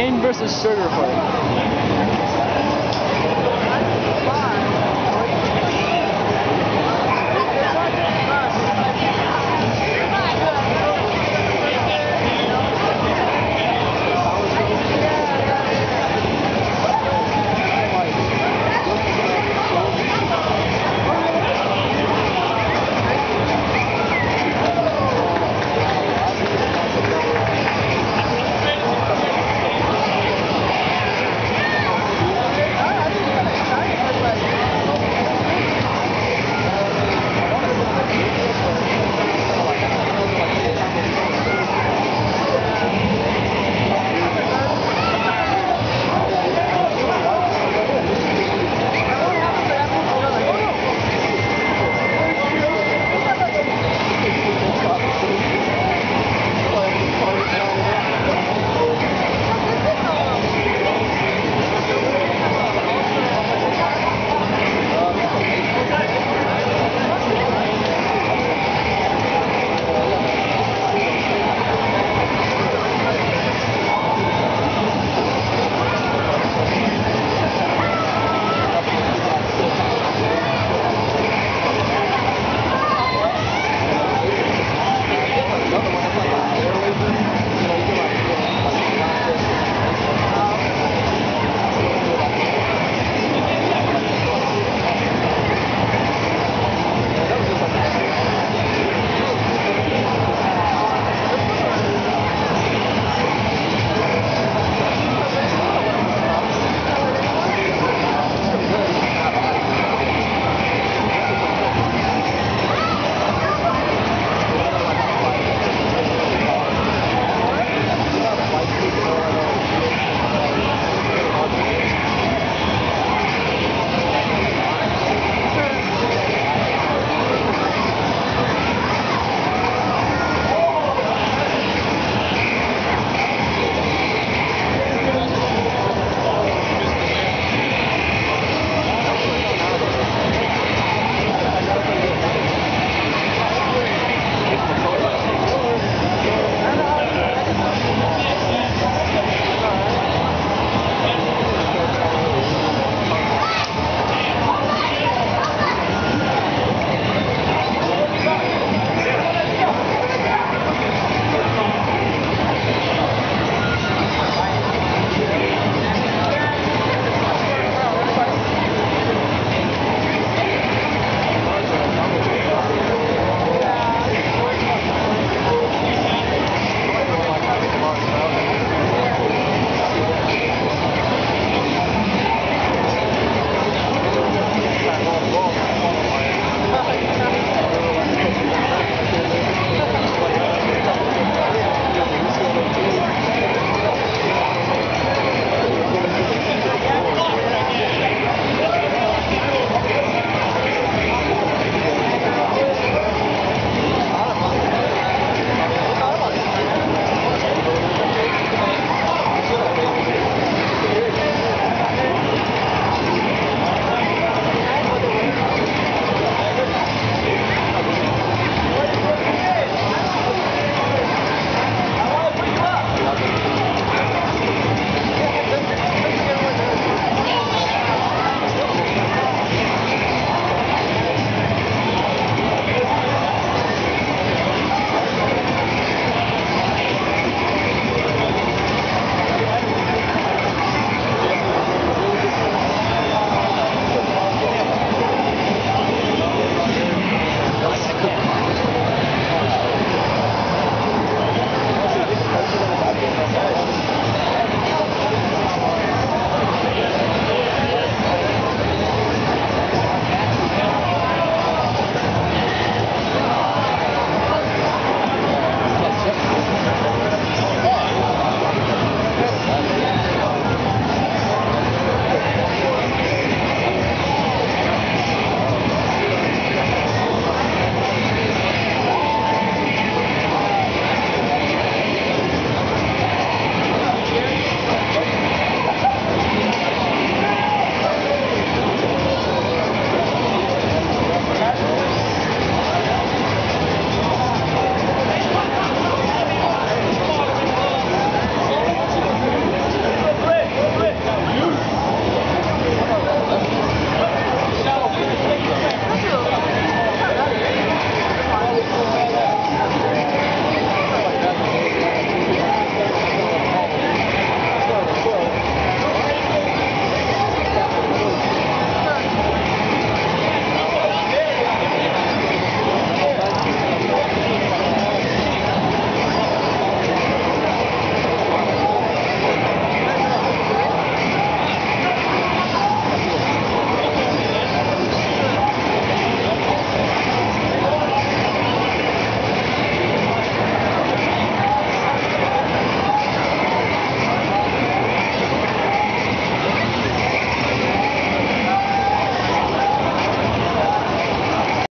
Cane versus Sugarfoot.